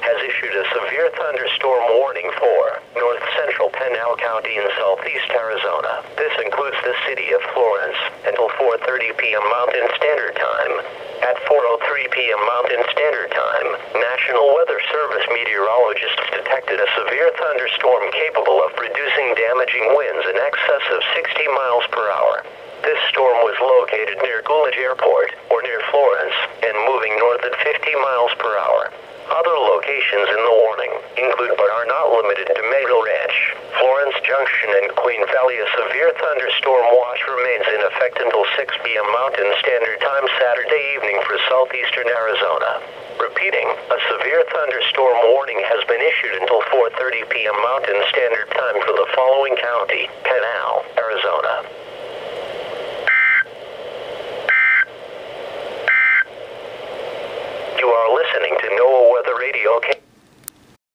has issued a severe thunderstorm warning for north central Pinal County in southeast Arizona. This includes the city of Florence until 4:30 p.m. Mountain Standard Time. At 4:03 p.m. Mountain Standard Time, National Weather Service meteorologists detected a severe thunderstorm capable of producing damaging winds in excess of 60 miles per hour. Located near Coolidge Airport, or near Florence, and moving north at 50 miles per hour. Other locations in the warning include but are not limited to Maple Ranch, Florence Junction, and Queen Valley. A severe thunderstorm watch remains in effect until 6 p.m. Mountain Standard Time Saturday evening for southeastern Arizona. Repeating, a severe thunderstorm warning has been issued until 4:30 p.m. Mountain Standard Time for the following county: Pinal, Arizona. You are listening to NOAA Weather Radio.